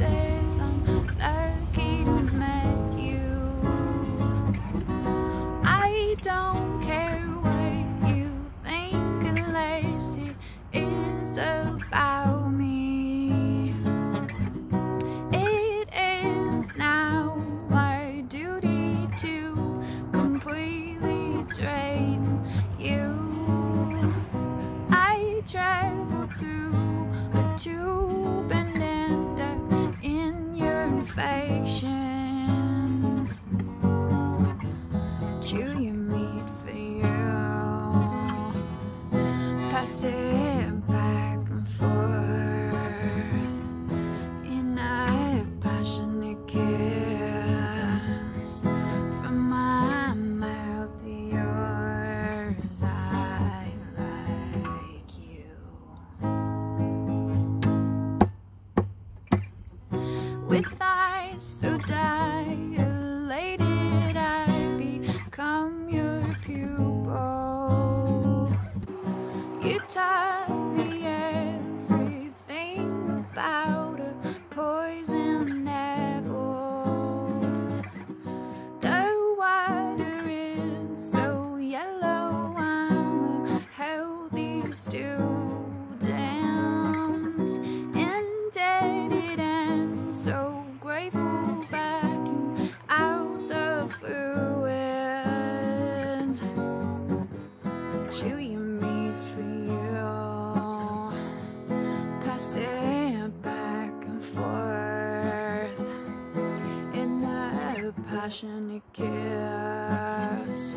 says I'm lucky to met you. I don't infection. Chew your meat for you. Pass it back and forth in a passionate kiss from my mouth to yours. I like you. With eyes dilated, I become your pupil. You taught me everything about a poison apple. The water is so yellow, I'm healthy. you for you. Back and forth in that passionate kiss.